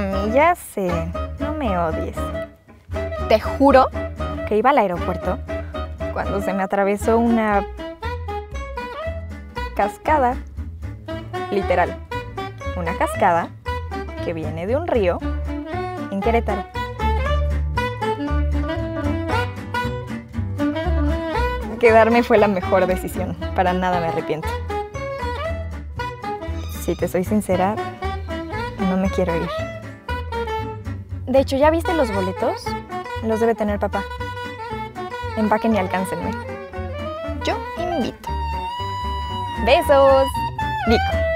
mami, ya sé. No me odies. Te juro que iba al aeropuerto cuando se me atravesó una cascada. Literal. Una cascada que viene de un río en Querétaro. Quedarme fue la mejor decisión. Para nada me arrepiento. Si te soy sincera, no me quiero ir. De hecho, ¿ya viste los boletos? Los debe tener papá. Empaquen y alcáncenme. Yo invito. Besos. Nico.